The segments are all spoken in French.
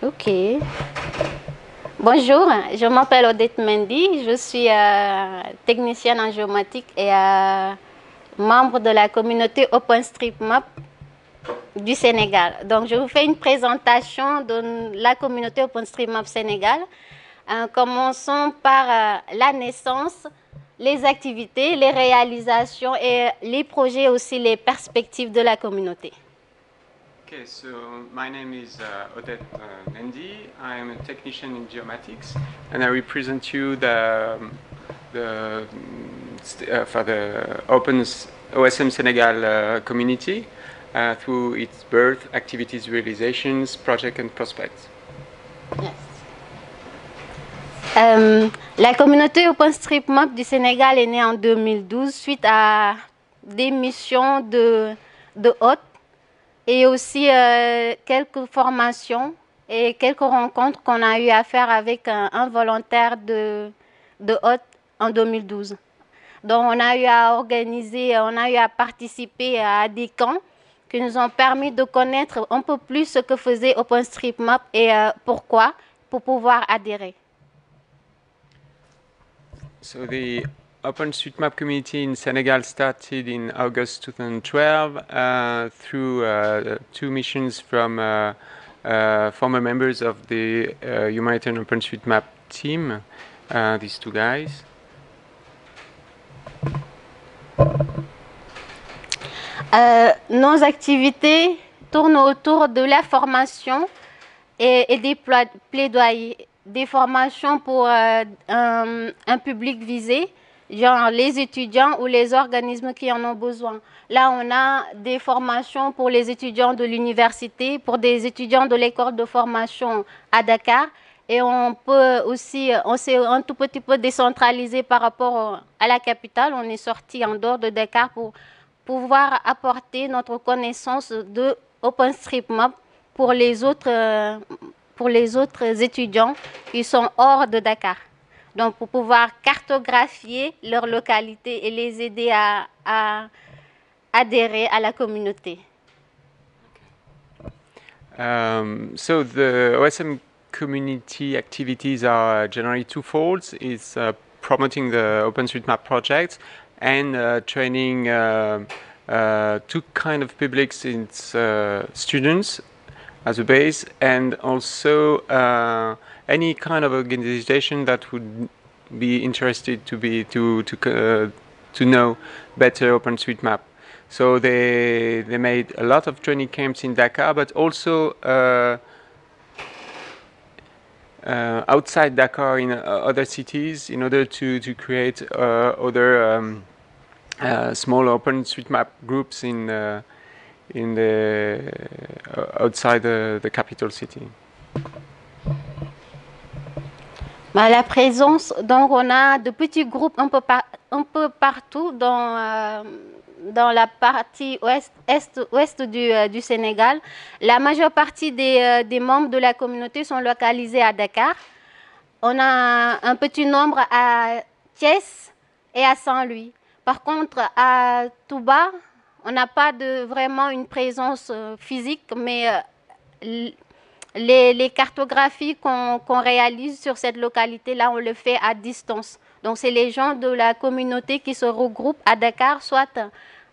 Ok. Bonjour, je m'appelle Odette Mendy, je suis euh, technicienne en géomatique et euh, membre de la communauté OpenStreetMap du Sénégal. Donc, je vous fais une présentation de la communauté OpenStreetMap Sénégal. Euh, commençons par la naissance, les activités, les réalisations et les projets aussi, les perspectives de la communauté. Okay, so my name is uh, Odette uh, Mendy. I am a technician in geomatics, and I represent you the the uh, for the Open OSM Senegal uh, community uh, through its birth, activities, realizations, project, and prospects. Yes. Euh, la communauté OpenStreetMap du Sénégal est née en 2012 suite à des missions de, de hôtes et aussi euh, quelques formations et quelques rencontres qu'on a eu à faire avec un, volontaire de, de hôte en 2012. Donc on a eu à organiser, on a eu à participer à des camps qui nous ont permis de connaître un peu plus ce que faisait OpenStreetMap et euh, pourquoi, pour pouvoir adhérer. OpenStreetMap community in Senegal started in August 2012 uh, through uh, two missions from uh, uh former members of the uh, Humanitarian OpenStreetMap team, uh, these two guys. nos activités tournent autour de la formation et, et des plaidoyers, des formations pour un, un public visé, genre les étudiants ou les organismes qui en ont besoin. Là, on a des formations pour les étudiants de l'université, pour des étudiants de l'école de formation à Dakar. Et on peut aussi, on s'est un tout petit peu décentralisé par rapport à la capitale. On est sorti en dehors de Dakar pour pouvoir apporter notre connaissance de OpenStreetMap pour les autres, pour les autres étudiants qui sont hors de Dakar. Donc, pour pouvoir cartographier leur localité et les aider à, adhérer à la communauté. Um, so the OSM community activities are generally twofold. It's uh, promoting the OpenStreetMap project and uh, training uh, uh two kind of publics, it's uh, students as a base and also uh, any kind of organization that would be interested to be to to uh, to know better OpenStreetMap. So they they made a lot of training camps in Dakar, but also uh, uh, outside Dakar in uh, other cities in order to to create uh, other um, uh, small OpenStreetMap groups in in the outside the, the capital city. La présence, donc on a de petits groupes un peu, partout dans, euh, dans la partie ouest, est, ouest du, euh, Sénégal. La majeure partie des, euh, des, membres de la communauté sont localisés à Dakar. On a un petit nombre à Thiès et à Saint-Louis. Par contre, à Touba, on n'a pas vraiment une présence physique, mais les, cartographies qu'on qu réalise sur cette localité-là, on le fait à distance. Donc, c'est les gens de la communauté qui se regroupent à Dakar, soit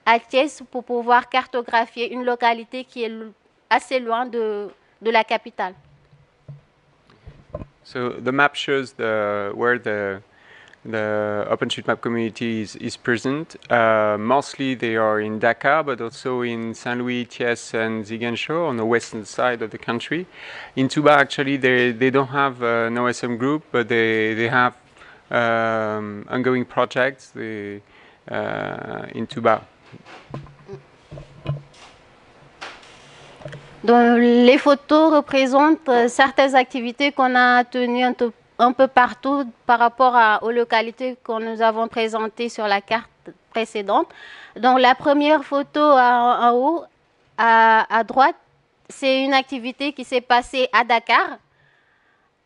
à Thiès, pour pouvoir cartographier une localité qui est assez loin de, la capitale. So the map shows where the the OpenStreetMap community is, is present. Uh, mostly they are in Dakar, but also in Saint Louis, Thiès, and Ziguinchor on the western side of the country. In Touba, actually, they, they don't have an OSM group, but they, they have um, ongoing projects they, uh, in Touba. Donc, les photos représentent certaines activités qu'on a tenues un tout un peu partout par rapport aux localités que nous avons présentées sur la carte précédente. Donc la première photo en, haut, à, droite, c'est une activité qui s'est passée à Dakar.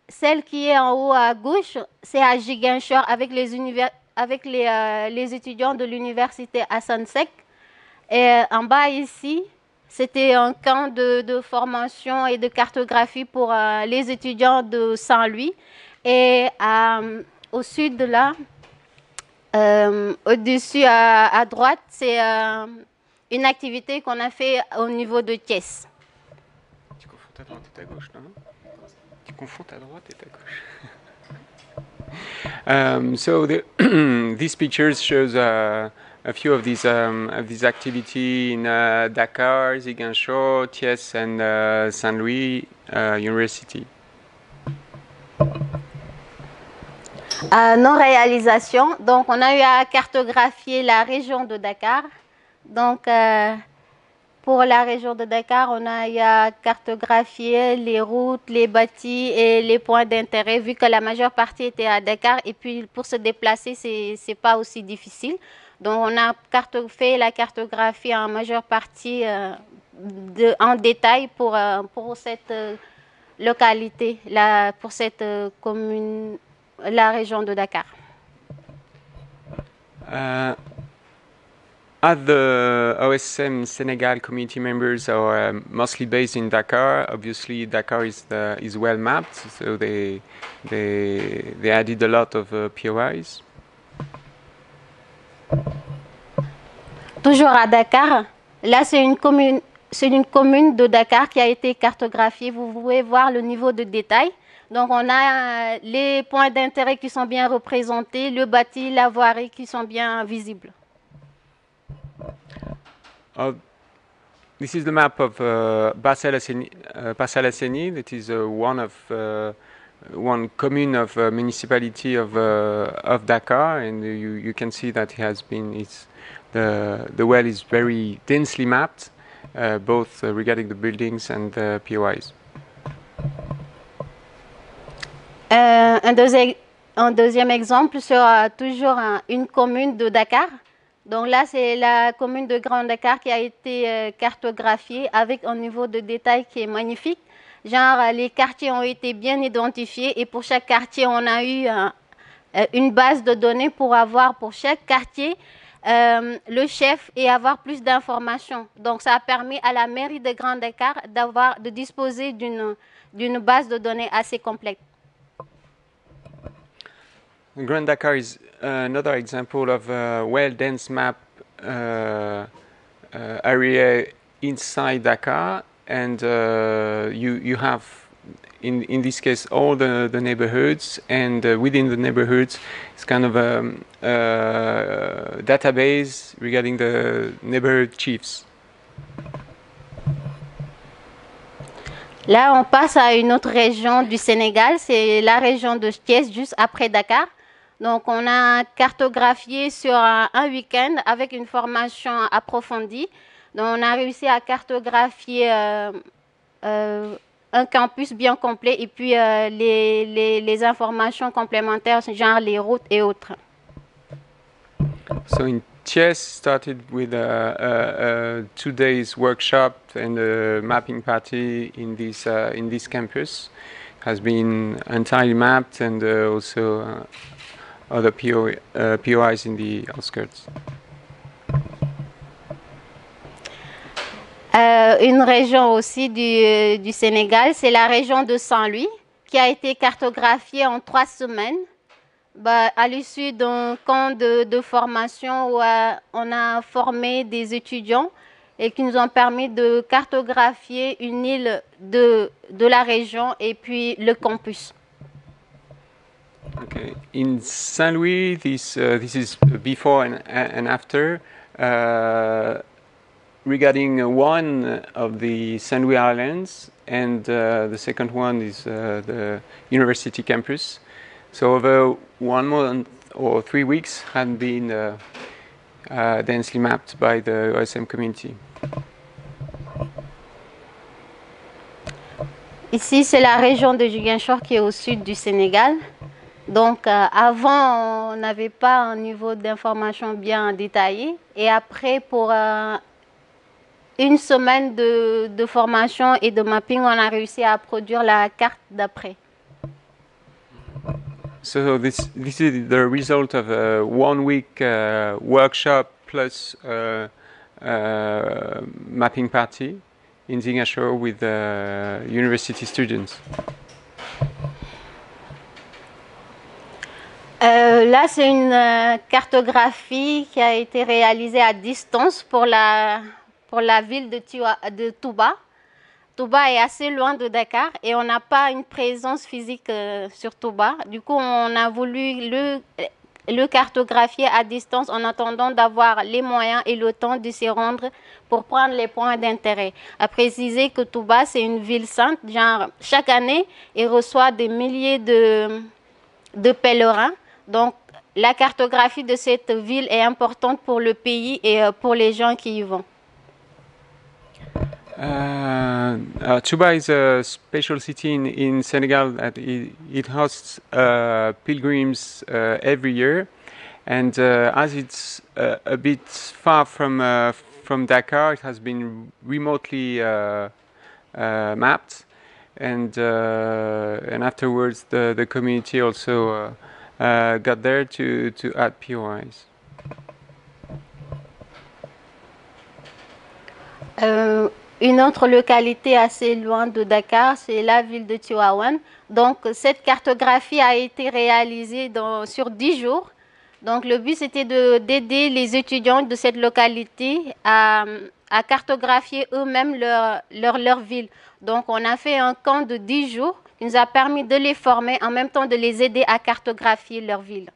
Celle qui est en haut à gauche, c'est à Giguinchor avec euh, les étudiants de l'université Sek. Et en bas ici, C'était un camp de, de, formation et de cartographie pour euh, les étudiants de Saint-Louis. Et euh, au sud de là, euh, au-dessus à, droite, c'est euh, une activité qu'on a fait au niveau de Thiès. Tu confonds ta droite et ta gauche, non? Tu confonds ta droite et ta gauche. um, so the these pictures shows uh, a few of these um, these activity in uh, Dakar, Ziguinchor, Thiès, and uh, Saint Louis uh, University. Nos réalisations, donc on a eu à cartographier la région de Dakar. Donc euh, pour la région de Dakar, on a eu à cartographier les routes, les bâtis et les points d'intérêt, vu que la majeure partie était à Dakar. Et puis pour se déplacer, c'est c'est pas aussi difficile. Donc on a fait la cartographie en majeure partie euh, en détail pour, euh, pour cette localité, la, pour cette commune, la région de Dakar. Uh, the OSM Senegal community members are um, mostly based in Dakar, obviously Dakar is the, is well mapped, so they they they added a lot of uh, POIs. Toujours à Dakar. Là, c'est une commune, c'est une commune de Dakar qui a été cartographiée. Vous pouvez voir le niveau de détail. Donc, on a euh, les points d'intérêt qui sont bien représentés, le bâti, la voirie qui sont bien visibles. Uh, this is the map of uh, Bas-el-Asseni. Uh, is uh, one of uh, one commune of uh, municipality of uh, Dakar, and you can see that it has been it's the the well is very densely mapped, uh, both regarding the buildings and the POIs. Euh, un, deuxi- un deuxième exemple sur euh, toujours un- une commune de Dakar. Donc là, c'est la commune de Grand Dakar qui a été euh, cartographiée avec un niveau de détail qui est magnifique. Genre, euh, les quartiers ont été bien identifiés et pour chaque quartier, on a eu un- une base de données pour avoir pour chaque quartier le chef et avoir plus d'informations. Donc, ça a permis à la mairie de Grand Dakar d'avoir, de disposer d'une base de données assez complète. Grand Dakar is another example of a well dense map uh, uh, area inside Dakar, and uh, you you have in in this case all the, the neighborhoods, and uh, within the neighborhoods, it's kind of a uh, database regarding the neighborhood chiefs. Là, on passe à une autre région du Sénégal, c'est la région de Thiès, juste après Dakar. Donc, on a cartographié sur un, un week-end avec une formation approfondie. Donc, on a réussi à cartographier euh, euh, un campus bien complet et puis euh, les, les- les informations complémentaires, genre les routes et autres. So in Thiès started with a, a, a two days workshop and a mapping party in this uh, in this campus has been entirely mapped and uh, also uh, PO, uh, POIs in the outskirts. Euh, une région aussi du, Sénégal, c'est la région de Saint-Louis, qui a été cartographiée en trois semaines. Bah, à l'issue d'un camp de, formation où euh, on a formé des étudiants et qui nous ont permis de cartographier une île de la région et puis le campus. Okay. In Saint Louis, this uh, this is before and, and after. Uh, regarding uh, one of the Saint Louis Islands, and uh, the second one is uh, the university campus. So over one month or three weeks had been uh, densely mapped by the OSM community. Ici, c'est la région de Ziguinchor qui est au sud du Sénégal. Donc, euh, avant, on n'avait pas un niveau d'information bien détaillé. Et après, pour euh, une semaine de, formation et de mapping, on a réussi à produire la carte d'après. So this this is the result of a one week uh, workshop plus uh, uh, mapping party in Zingashore with uh, university students. Euh, là, c'est une euh, cartographie qui a été réalisée à distance pour la, pour la ville de, de Touba. Touba est assez loin de Dakar et on n'a pas une présence physique euh, sur Touba. Du coup, on a voulu le, le cartographier à distance en attendant d'avoir les moyens et le temps de s'y rendre pour prendre les points d'intérêt. À préciser que Touba, c'est une ville sainte. Genre, chaque année, il reçoit des milliers de, de pèlerins. Donc, la cartographie de cette ville est importante pour le pays et euh, pour les gens qui y vont. Uh, uh, Touba is a special city in, Senegal that it, it hosts uh, pilgrims uh, every year, and uh, as it's uh, a bit far from from Dakar, it has been remotely mapped, and and afterwards the the community also uh, uh, got there to to add POIs. Euh, une autre localité assez loin de Dakar, c'est la ville de Tiwawan. Donc, cette cartographie a été réalisée sur 10 jours. Donc, le but, c'était de- d'aider les étudiants de cette localité à, cartographier eux-mêmes leur ville. Donc, on a fait un camp de 10 jours qui nous a permis de les former, en même temps de les aider à cartographier leur ville.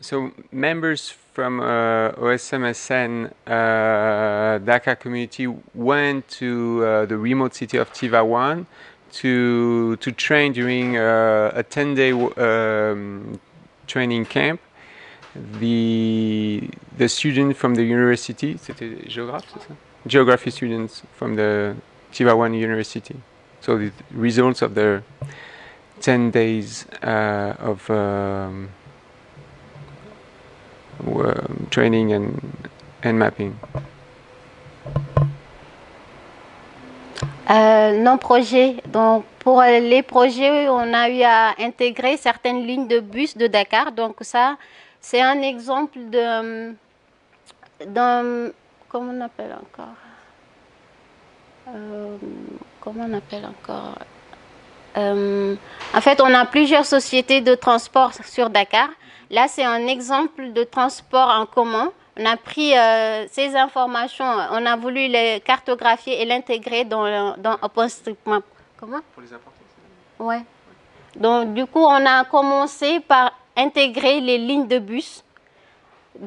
So members from uh, OSMSN uh, community went to uh, the remote city of Tivaouane to to train during uh, a 10-day um, training camp. The the student from the university, c'était géographe, c'est ça? Geography students from the Tivaouane University. So the results of their 10 days uh, of um, training and, and mapping. Euh, non projet. Donc pour les projets, on a eu à intégrer certaines lignes de bus de Dakar. Donc ça, c'est un exemple de d'un comment on appelle encore? Euh, comment on appelle encore Euh, En fait, on a plusieurs sociétés de transport sur Dakar. Là, c'est un exemple de transport en commun. On a pris euh, ces informations, on a voulu les cartographier et l'intégrer dans, dans OpenStreetMap. Comment? Pour les apporter Ouais. Donc, du coup, on a commencé par intégrer les lignes de bus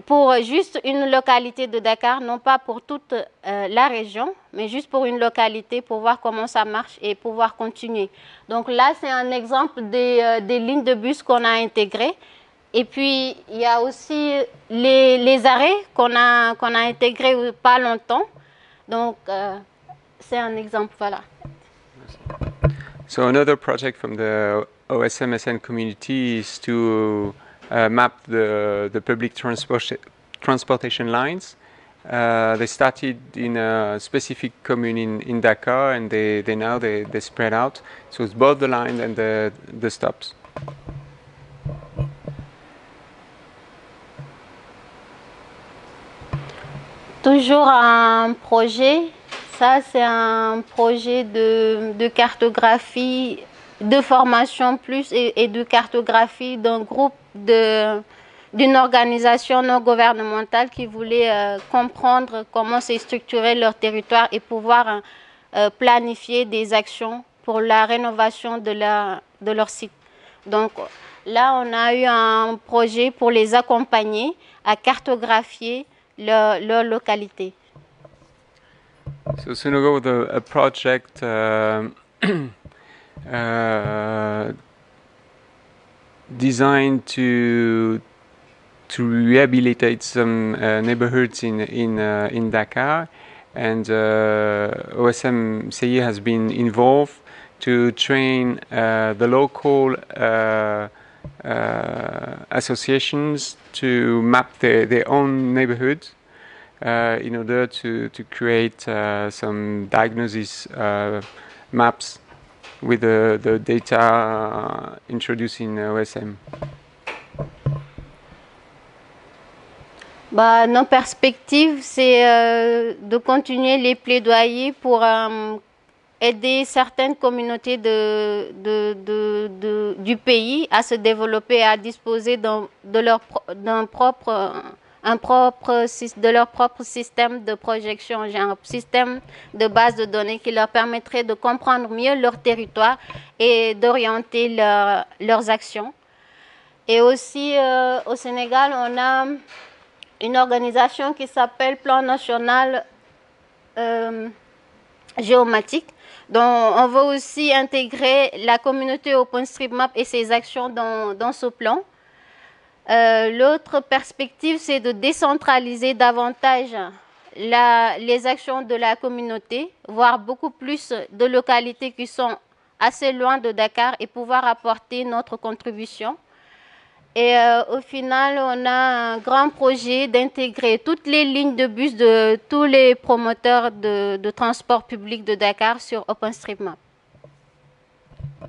pour juste une localité de Dakar, non pas pour toute euh, la région, mais juste pour une localité pour voir comment ça marche et pouvoir continuer. Donc là, c'est un exemple des, euh, des lignes de bus qu'on a intégrées. Et puis, il y a aussi les, les arrêts qu'on a, qu'on a intégrés pas longtemps. Donc, euh, c'est un exemple, voilà. So another project from the OSMSN community is to uh, map the, the public transport transportation lines. Uh, they started in a specific commune in, in Dakar and they, they now they, they spread out. So it's both the line and the, the stops. Toujours un projet. Ça, c'est un projet de, de cartographie, de formation plus et, de cartographie d'un groupe de d'une organisation non gouvernementale qui voulait euh, comprendre comment s'est structuré leur territoire et pouvoir euh, planifier des actions pour la rénovation de, de leur site. Donc là, on a eu un projet pour les accompagner à cartographier leur, leur localité. So soon ago, the, a project um uh, designed to to rehabilitate some uh, neighborhoods in in uh, in Dakar, and uh, OSM CE has been involved to train uh, the local. Associations to map their, their own neighborhoods uh, in order to, to create some diagnosis maps with the, data uh, introduced in OSM. Bah, nos perspectives, c'est euh, de continuer les plaidoyers pour euh, aider certaines communautés de, du pays à se développer, à disposer de leur, d'un propre, un propre, de leur propre système de projection, un système de base de données qui leur permettrait de comprendre mieux leur territoire et d'orienter leur- leurs actions. Et aussi, euh, au Sénégal, on a une organisation qui s'appelle Plan national euh, géomatique. dont on veut aussi intégrer la communauté OpenStreetMap et ses actions dans, dans ce plan. Euh, L'autre perspective, c'est de décentraliser davantage les actions de la communauté, voire beaucoup plus de localités qui sont assez loin de Dakar et pouvoir apporter notre contribution. Et euh, au final, on a un grand projet d'intégrer toutes les lignes de bus de tous les promoteurs de, transport public de Dakar sur OpenStreetMap.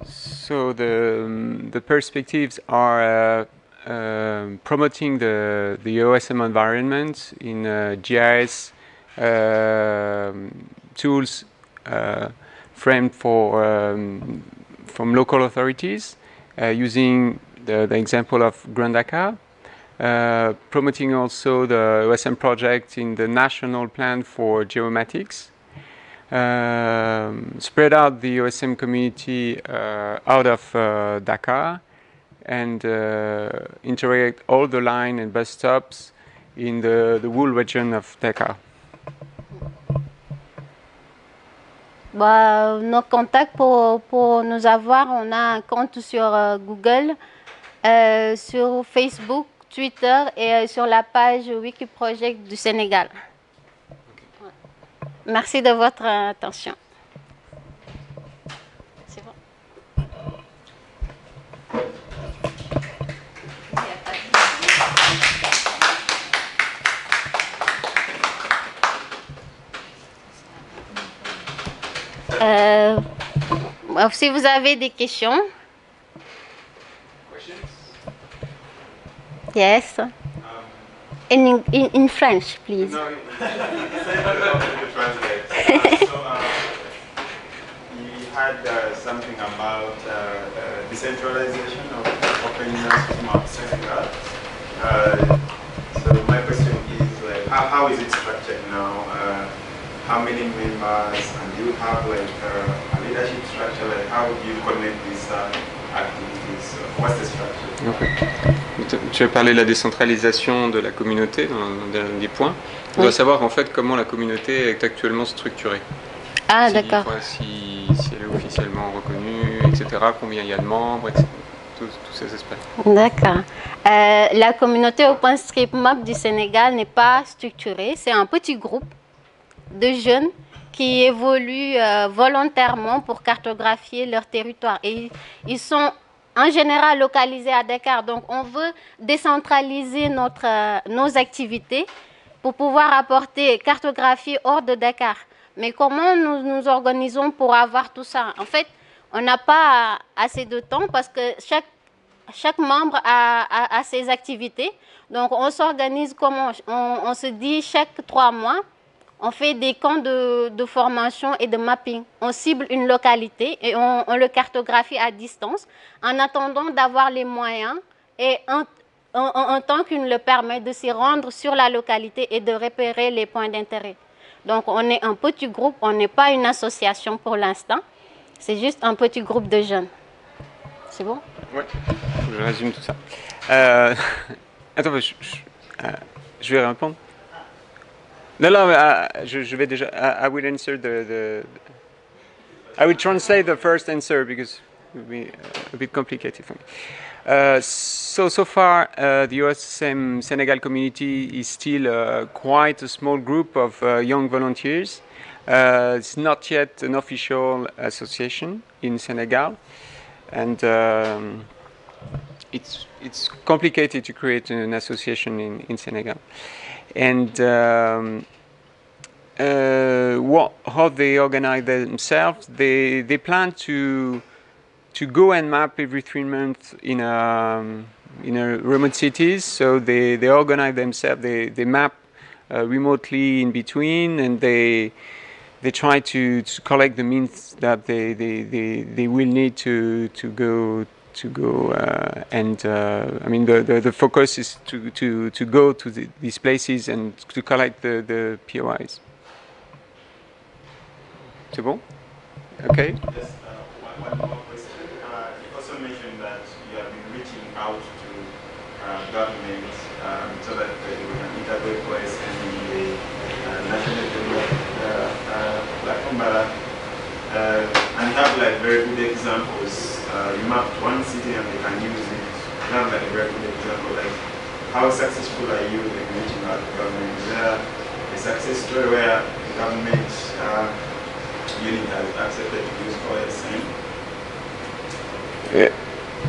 So the um, perspectives are uh, um promoting the the OSM environment in uh, GIS um, tools uh, framed for um, from local authorities uh, using the, the example of Grand Dakar. Uh, promoting also the OSM project in the national plan for geomatics um, spread out the OSM community uh, out of uh, Dakar and uh, integrate all the line and bus stops in the, the whole region of Dakar. Bah, nos contacts pour, pour nous avoir, on a un compte sur euh, Google, euh, sur Facebook, Twitter et euh, sur la page Wikiproject du Sénégal. Merci de votre attention. C'est bon. Euh, bah, si vous avez des questions. Yes. In, in, in French, please. No, you had uh, something about uh, uh, decentralization of openness from Senegal. Uh, so my question is like, how, how is it structured now? Uh, how many members, and do you have like uh, leadership structure? Like, how do you connect these uh, activities? What's the structure? Tu- Tu as parlé de la décentralisation de la communauté dans dans le dernier point. On doit savoir en fait comment la communauté est actuellement structurée. Ah, Si- d'accord. Si, si elle est officiellement reconnue, etc. Combien il y a de membres, etc. Tous, tous ces aspects. D'accord. Euh, la communauté OpenStreetMap du Sénégal n'est pas structurée. C'est un petit groupe de jeunes qui évoluent euh, volontairement pour cartographier leur territoire. Et ils sont en général localisés à Dakar. Donc, on veut décentraliser notre, euh, nos activités pour pouvoir apporter cartographie hors de Dakar. Mais comment nous nous organisons pour avoir tout ça? En fait, on n'a pas assez de temps parce que chaque chaque membre a, ses activités. Donc, on s'organise comment? On se dit chaque trois mois, on fait des camps de, formation et de mapping. On cible une localité et on, le cartographie à distance en attendant d'avoir les moyens et un, un, un- le permet de s'y rendre sur la localité et de repérer les points d'intérêt. Donc, on est un petit groupe, on n'est pas une association pour l'instant. C'est juste un petit groupe de jeunes. C'est bon? Ouais, je résume tout ça. Euh, attends, euh, je vais répondre. Mais, euh, je, je vais déjà. I, I will answer the, the. I will translate the first answer because it will be uh, a bit complicated for me. Uh, so so far, uh, the OSM Senegal community is still uh, quite a small group of uh, young volunteers. Uh, it's not yet an official association in Senegal, and um, it's it's complicated to create an association in, in Senegal. And um, uh, what, how they organize themselves, they, they plan to, to go and map every three months in a um, in uh, remote cities. So they, they organize themselves, they, they map uh, remotely in between, and they they try to, to collect the means that they, they, they, they will need to, to go to go uh, and uh, I mean the, the, the, focus is to, to, to go to the, these places and to collect the, the POIs. C'est bon? Okay. Yes, uh, one, one more question. Uh, you also mentioned that you have been reaching out to uh, governments um, so that they can integrate OSN in the national development platform. And have like very good examples. Uh, you mapped one city and they can use it. You have like a very good example. Like how successful are you in reaching out to government? Is there a success story where the government unit has accepted to use OSN?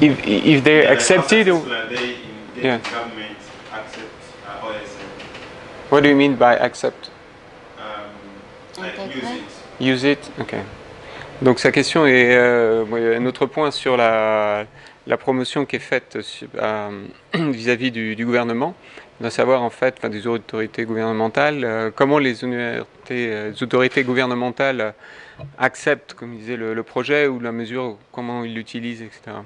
If, if they Yeah, accept it, successful they Yeah. government accept uh, OSN? what do you mean by accept? Um, like use it. Use it Ok. Donc sa question est euh, un autre point sur la, la promotion qui est faite vis-à-vis du, du gouvernement, de savoir en fait, enfin, des autorités gouvernementales, euh, comment les autorités, euh, les autorités gouvernementales acceptent, comme disait le, le projet ou la mesure, comment ils l'utilisent, etc.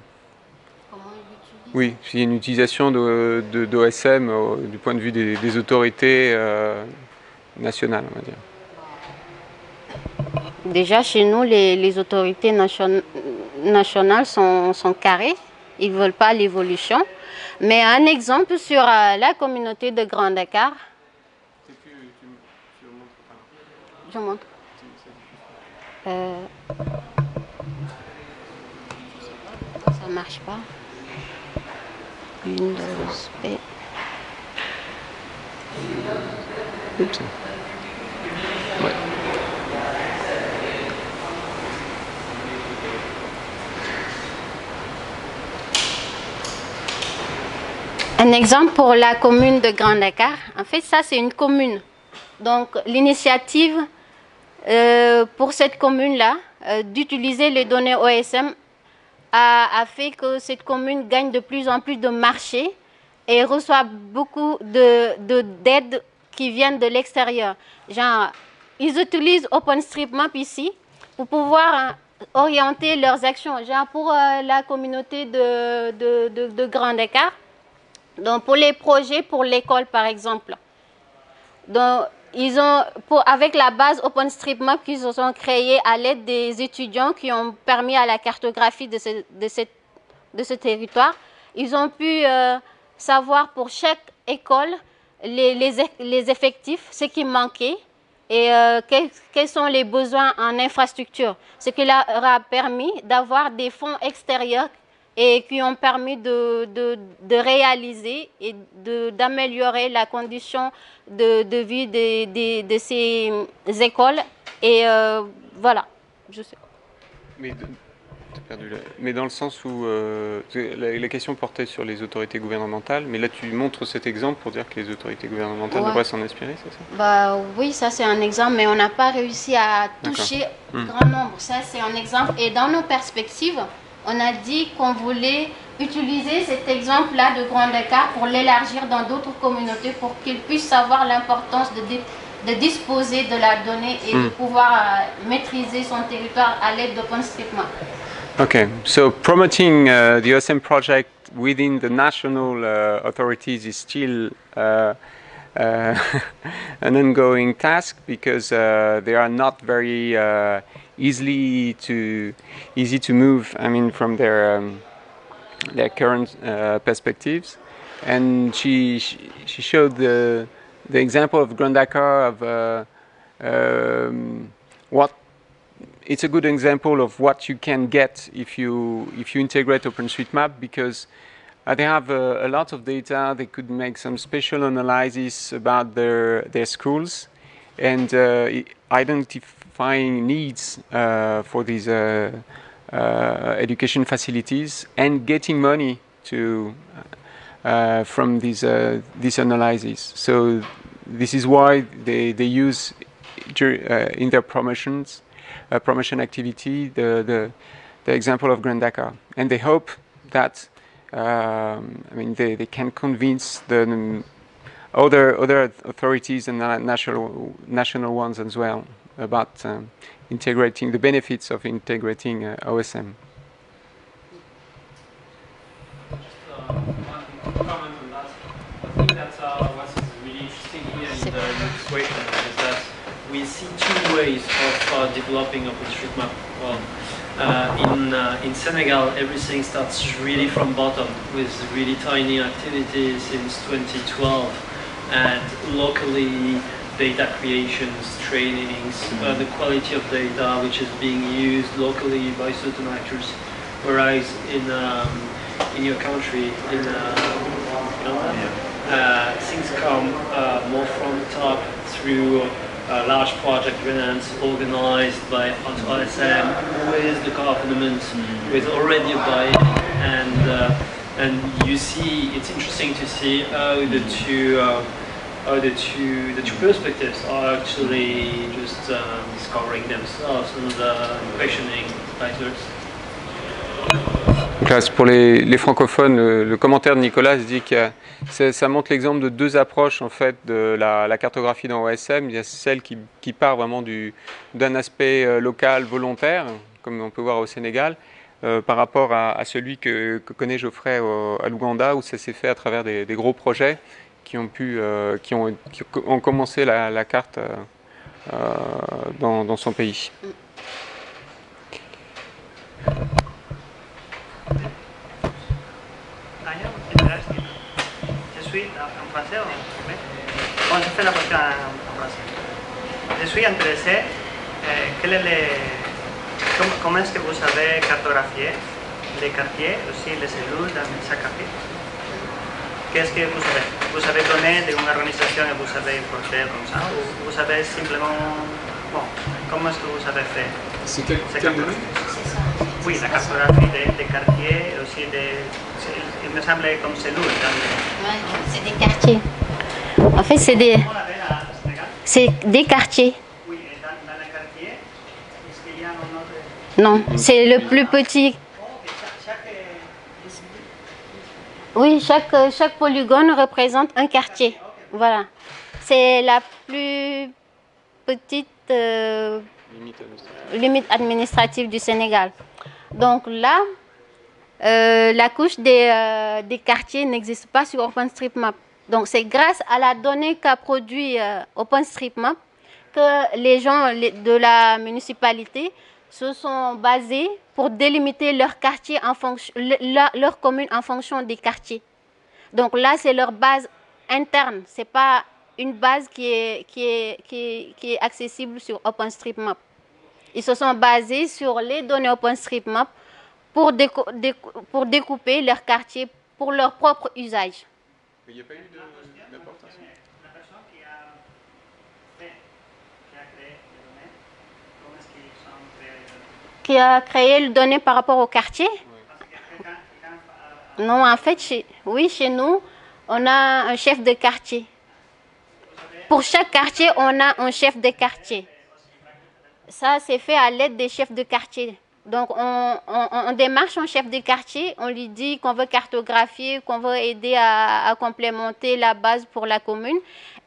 Oui, s'il y a une utilisation de, de- d'OSM euh, du point de vue des, des autorités nationales, on va dire. Déjà, chez nous, les, les autorités nation- nationales sont, sont carrées. Ils ne veulent pas l'évolution. Mais un exemple sur euh, la communauté de Grand Dakar. Je montre. Euh, ça marche pas. Windows P. Oups. Ouais. Un exemple pour la commune de Grand Dakar. En fait, ça, c'est une commune. Donc, l'initiative euh, pour cette commune-là euh, d'utiliser les données OSM a, fait que cette commune gagne de plus en plus de marchés et reçoit beaucoup de, de- d'aides qui viennent de l'extérieur. Genre, ils utilisent OpenStreetMap ici pour pouvoir hein, orienter leurs actions. Genre, pour euh, la communauté de Grand Dakar, donc pour les projets pour l'école, par exemple. Donc, ils ont, pour, avec la base OpenStreetMap qu'ils se sont créés à l'aide des étudiants qui ont permis à la cartographie de ce, de cette- de ce territoire, ils ont pu euh, savoir pour chaque école les, les, les effectifs, ce qui manquait et euh, quels, quels sont les besoins en infrastructure. Ce qui leur a permis d'avoir des fonds extérieurs et qui ont permis de, de, de réaliser et de- d'améliorer la condition de, de vie des- de, ces écoles. Et euh, voilà, je sais. Mais, de- perdu mais dans le sens où euh, la, la question portait sur les autorités gouvernementales, mais là tu montres cet exemple pour dire que les autorités gouvernementales Ouais. devraient s'en inspirer, c'est ça? Bah oui, ça c'est un exemple, mais on n'a pas réussi à toucher Hmm. grand nombre. Ça c'est un exemple. Et dans nos perspectives, on a dit qu'on voulait utiliser cet exemple-là de Grand Dakar pour l'élargir dans d'autres communautés pour qu'ils puissent savoir l'importance de disposer de la donnée et de Hmm. pouvoir euh, maîtriser son territoire à l'aide d'OpenStreetMap. Okay, so promoting uh, the OSM project within the national uh, authorities is still uh, uh, an ongoing task because uh, they are not very uh, easily to easy to move. I mean, from their um, their current uh, perspectives, and she she showed the the example of Grand Dakar of uh, um, what it's a good example of what you can get if you if you integrate OpenStreetMap because uh, they have a, a lot of data. They could make some special analysis about their their schools and uh, i- identifying needs uh, for these uh, uh, education facilities and getting money to from these these analyses. So this is why they they use in their promotions promotion activity the, the the example of Grand Dakar, and they hope that um, I mean, they, they can convince the um, other other authorities and national national ones as well about um, integrating the benefits of integrating uh, OSM. uh, uh, we see two ways of uh, developing OpenStreetMap. Well, uh, in uh, in Senegal, everything starts really from bottom with really tiny activities since 2012, and locally data creations, trainings, uh, the quality of data which is being used locally by certain actors. Whereas in um, in your country, in uh, uh, things come uh, more from the top through uh, large project grants organized by OSM with the government, with already a buy and uh, and you see it's interesting to see how the two uh, how the two the two perspectives are actually just um, discovering themselves and uh, questioning là, c'est pour les, les francophones, le, le commentaire de Nicolas dit que ça montre l'exemple de deux approches en fait de la, la cartographie dans OSM. Il y a celle qui, qui part vraiment du- d'un aspect euh, local volontaire, comme on peut voir au Sénégal, euh, par rapport à, à celui que, que connaît Geoffrey au- à l'Ouganda, où ça s'est fait à travers des, des gros projets qui ont pu, euh, qui ont, qui ont commencé la, la carte euh, euh, dans, dans son pays. Bon, je fais la question en, français. Je suis intéressé, quel est le, comment, comment est-ce que vous avez cartographié les quartiers, aussi les cellules dans chaque quartier Qu'est-ce que vous avez Vous avez donné d'une organisation et vous avez importé comme ça Ou vous avez simplement... Bon, comment est-ce que vous avez fait C'est quel, domaine Oui, la cartographie des, des quartiers, aussi des... Il me semble comme cellules les... C'est des quartiers. En fait, c'est des, c'est des quartiers. Oui, et dans, dans le quartier, est-ce qu'il y a un autre... Non, c'est le plus petit. Oh, et chaque, chaque, Oui, chaque, chaque polygone représente un quartier. Voilà. C'est la plus petite euh, limite administrative du Sénégal. Donc là, euh, la couche des, euh, des quartiers n'existe pas sur OpenStreetMap. Donc c'est grâce à la donnée qu'a produit OpenStreetMap que les gens de la municipalité se sont basés pour délimiter leur quartier en fonction, leur commune en fonction des quartiers. Donc là, c'est leur base interne. C'est pas une base qui est, qui est, qui est, accessible sur OpenStreetMap. Ils se sont basés sur les données OpenStreetMap pour, décou- décou- pour découper leur quartier pour leur propre usage. Il n'y a pas eu d'importation La personne qui a fait, qui a créé les données, comment est-ce qu'ils sont créés les données Qui a créé le données par rapport au quartier Non, en fait, oui, chez nous, on a un chef de quartier. Pour chaque quartier, on a un chef de quartier. Ça, c'est fait à l'aide des chefs de quartier. Donc, on, démarche un chef de quartier, on lui dit qu'on veut cartographier, qu'on veut aider à complémenter la base pour la commune.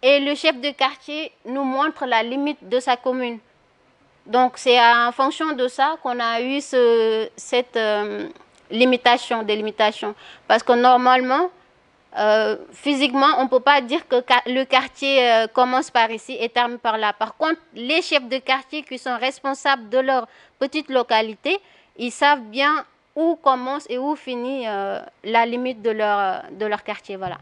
Et le chef de quartier nous montre la limite de sa commune. Donc, c'est en fonction de ça qu'on a eu ce- cette euh, limitation, délimitation. Parce que normalement, euh, physiquement, on ne peut pas dire que le quartier euh, commence par ici et termine par là. Par contre, les chefs de quartier qui sont responsables de leur petite localité, ils savent bien où commence et où finit euh, la limite de leur, de leur quartier. Voilà.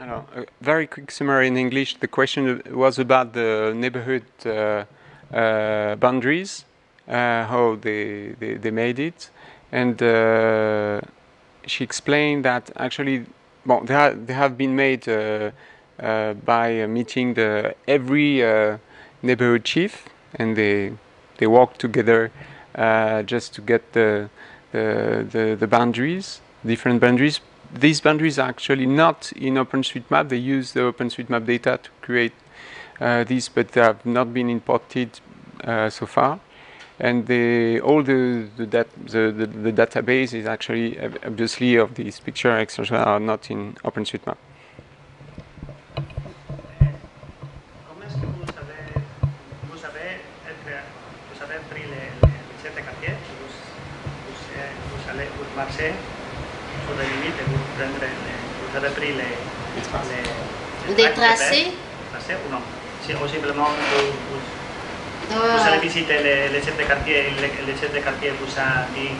Alors, a very quick summary in English. The question was about the neighborhood uh, boundaries, uh, how they, they, they made it. And uh, she explained that actually, well, they, ha- they have been made uh, uh, by uh, meeting the, every uh, neighborhood chief, and they, they work together uh, just to get the, the, the, the boundaries, different boundaries. These boundaries are actually not in OpenStreetMap. They use the OpenStreetMap data to create uh, these, but they have not been imported so far. And they, all the the, dat the, the, the, database is actually obviously of these picture extracts are not in OpenStreetMap. Des tracés? Tracés ou non si, Ou simplement vous, vous, vous allez visiter les, les chefs de quartier et les, les chefs de quartier vous a dit.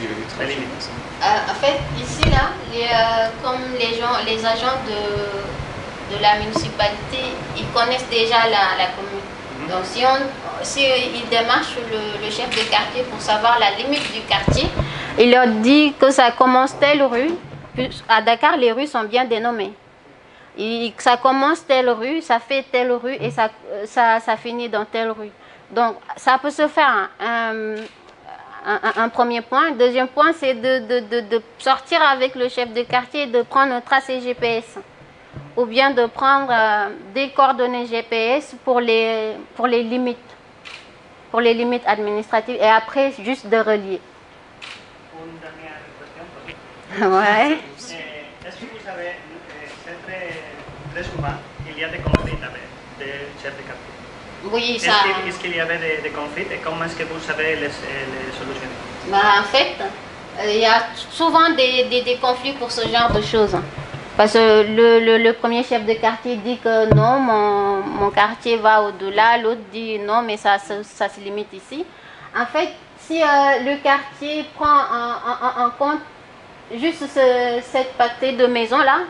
Euh, en fait, ici, là, les, euh, comme les, gens, les agents de, de la municipalité, ils connaissent déjà la, la commune. Mhm. Donc, si, on, si ils démarchent le, le chef de quartier pour savoir la limite du quartier, il leur dit que ça commence telle rue. À Dakar, les rues sont bien dénommées. Et ça commence telle rue, ça fait telle rue et ça, euh, ça, ça finit dans telle rue. Donc, ça peut se faire un, un, premier point. Deuxième point, c'est de, de- de- de sortir avec le chef de quartier et de prendre un tracé GPS. Ou bien de prendre euh, des coordonnées GPS pour les, pour les limites. Pour les limites administratives. Et après, juste de relier. Une dernière question. Ouais. Est-ce que vous savez, très souvent, il y a des conflits avec des chefs de quartier. Oui, Est-ce ça. qu'il est-ce qu'il y avait des, des conflits et comment est-ce que vous savez les, les solutionner Bah, en fait, il y a souvent des, des- des conflits pour ce genre de choses. Parce que le, le- le premier chef de quartier dit que non, mon, mon quartier va au-delà, l'autre dit non, mais ça, ça, ça se limite ici. En fait, si euh, le quartier prend en, en- compte juste ce- cette pâtée de maisons-là,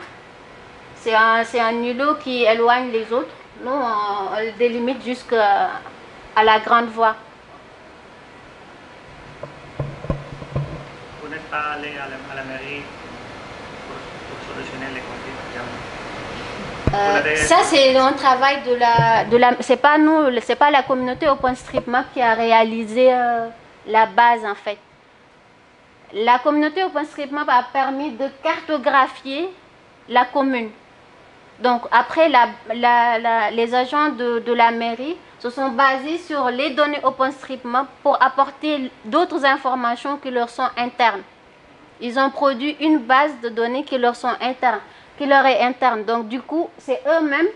c'est un, îlot qui éloigne les autres. Nous, on, on le délimite jusqu'à à la grande voie. Vous n'êtes pas allé à la, à la mairie pour, pour solutionner les conflits Euh, ça c'est un travail de la de la c'est pas nous c'est pas la communauté OpenStreetMap qui a réalisé euh, la base en fait. La communauté OpenStreetMap a permis de cartographier la commune. Donc après la, la- la- les agents de, de la mairie se sont basés sur les données OpenStreetMap pour apporter d'autres informations qui leur sont internes. Ils ont produit une base de données qui leur sont internes, qui leur est interne. Donc du coup, c'est eux-mêmes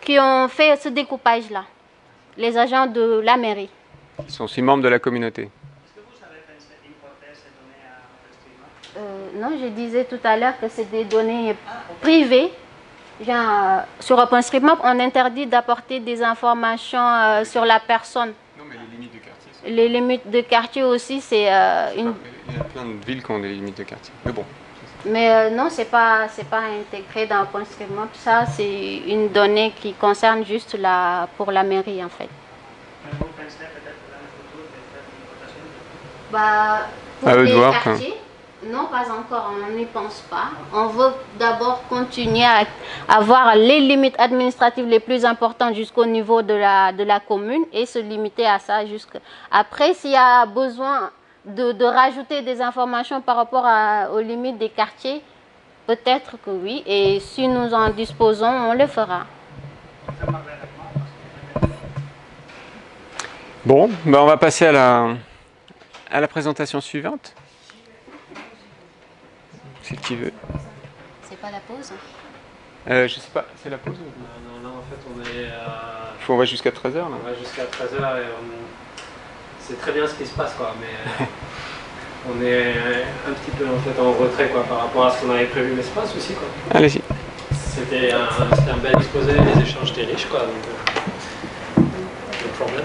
qui ont fait ce découpage-là, les agents de la mairie. Ils sont aussi membres de la communauté. Est-ce que vous avez pensé importer ces données à OpenStreetMap? Euh, non, je disais tout à l'heure que c'est des données privées. Genre, euh, sur OpenStreetMap, on interdit d'apporter des informations euh, sur la personne. Non, mais les limites de quartier. Les limites de quartier aussi, c'est euh, une... Il y a plein de villes qui ont des limites de quartier. Mais bon. Mais euh, non, c'est pas, c'est pas intégré dans OpenStreetMap. Ça, c'est une donnée qui concerne juste la, pour la mairie, en fait. Bah, pour À eux de voir, quartiers, non, pas encore, on n'y pense pas. On veut d'abord continuer à avoir les limites administratives les plus importantes jusqu'au niveau de la, de la commune et se limiter à ça. Jusque... Après, s'il y a besoin de, rajouter des informations par rapport aux limites des quartiers, peut-être que oui. Et si nous en disposons, on le fera. Bon, ben on va passer à la, à la présentation suivante qui veut. C'est pas la pause hein. euh, Je sais pas, c'est la pause Non, non, non, en fait, on est. À... Faut, on va jusqu'à 13h là On va jusqu'à 13h et on... c'est très bien ce qui se passe quoi, mais. Euh, on est un petit peu en fait en retrait quoi, par rapport à ce qu'on avait prévu, mais c'est pas un souci quoi. Allez-y. C'était un, bel exposé, les échanges étaient riches quoi, donc. Euh, problème.